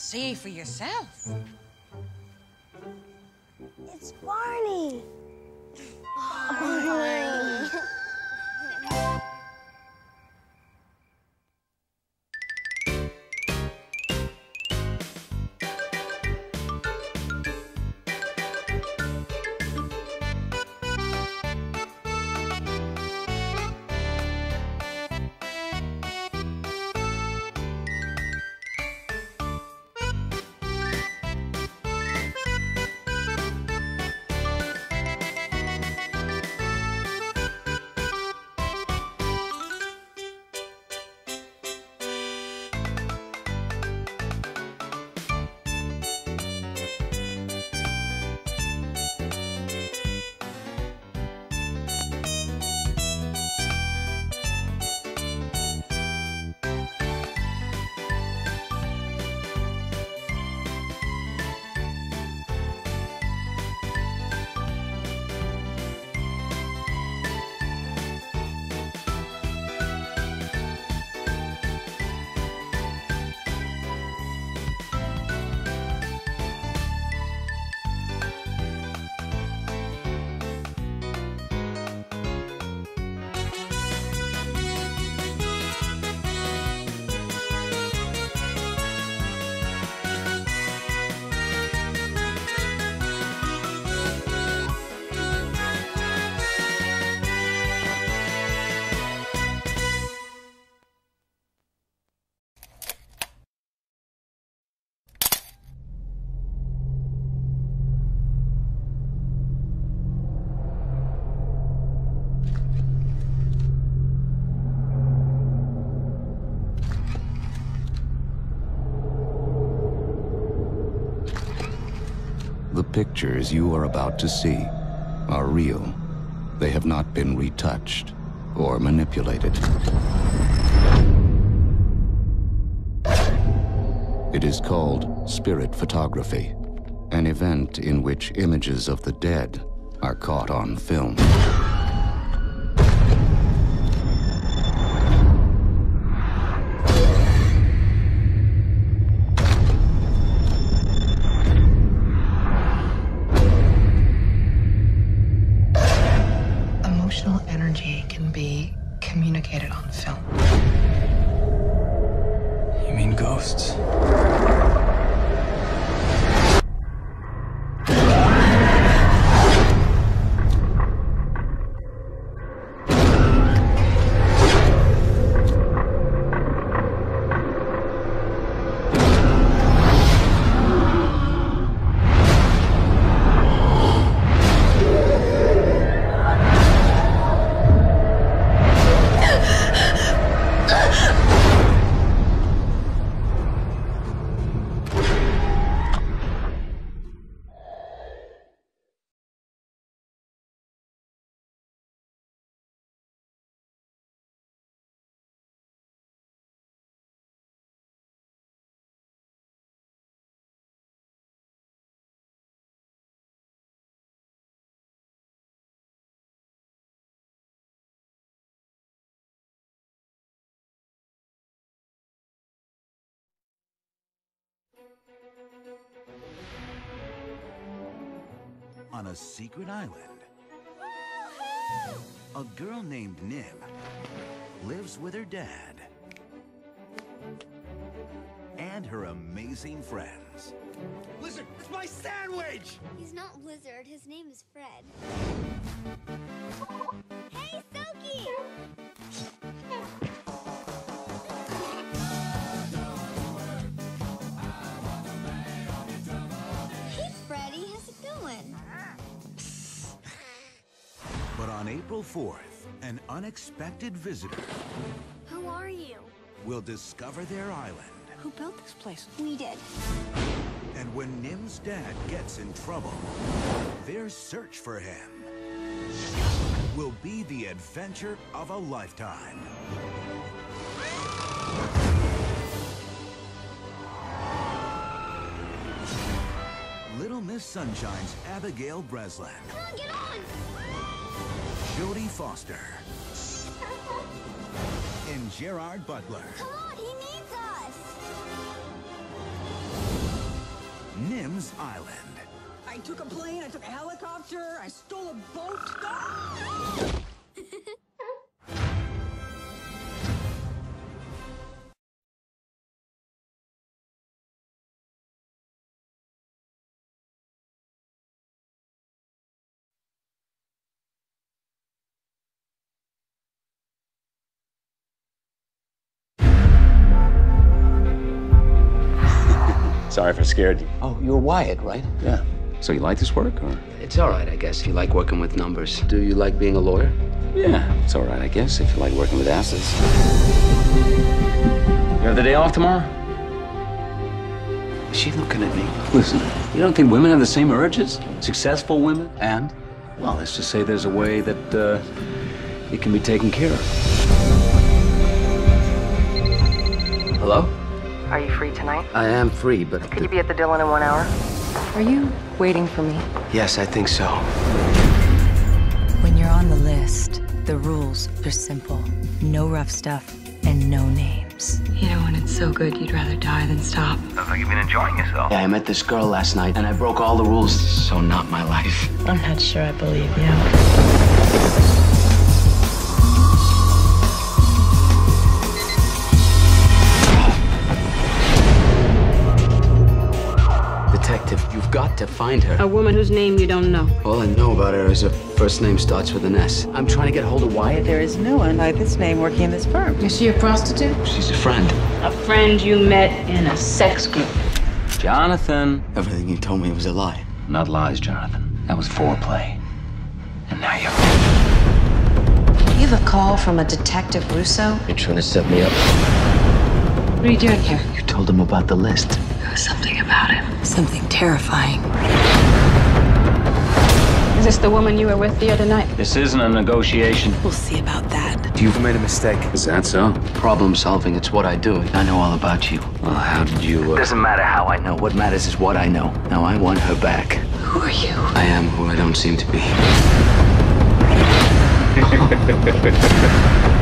See for yourself. It's Barney. Oh, the pictures you are about to see are real. They have not been retouched or manipulated. It is called spirit photography, an event in which images of the dead are caught on film. Can be communicated on film. You mean ghosts? On a secret island, a girl named Nim lives with her dad and her amazing friends. Listen, it's my sandwich! He's not Lizard. His name is Fred. On April 4th, an unexpected visitor Who are you? will discover their island. Who built this place? We did. And when Nim's dad gets in trouble, their search for him will be the adventure of a lifetime. Little Miss Sunshine's Abigail Breslin, Come on, get on! Jodie Foster, and Gerard Butler. Come on, he needs us! Nim's Island. I took a plane, I took a helicopter, I stole a boat. Ah! Sorry if I scared you. Oh, you're Wyatt, right? Yeah. So you like this work, or? It's all right, I guess, if you like working with numbers. Do you like being a lawyer? Yeah, it's all right, I guess, if you like working with asses. You have the day off tomorrow? Is she looking at me? Listen, you don't think women have the same urges? Successful women? And? Well, let's just say there's a way that uh, it can be taken care of. Tonight? I am free, but. Could you be at the Dylan in one hour? Are you waiting for me? Yes, I think so. When you're on the list, the rules are simple no rough stuff and no names. You know, when it's so good, you'd rather die than stop. Sounds like you've been enjoying yourself. Yeah, I met this girl last night, and I broke all the rules, so not my life. I'm not sure I believe you. To find her. A woman whose name you don't know. All I know about her is her first name starts with an S. I'm trying to get hold of Wyatt. There is no one by this name working in this firm. Is she a prostitute? She's a friend. A friend you met in a sex group. Jonathan. Everything you told me was a lie. Not lies, Jonathan. That was foreplay. And now you're. You have a call from a Detective Russo? You're trying to set me up. What are you doing here? You told him about the list. There was something about him. Something terrifying. Is this the woman you were with the other night? This isn't a negotiation. We'll see about that. You've made a mistake. Is that so? Problem solving, it's what I do. I know all about you. Well, how did you. Uh... Doesn't matter how I know. What matters is what I know. Now I want her back. Who are you? I am who I don't seem to be.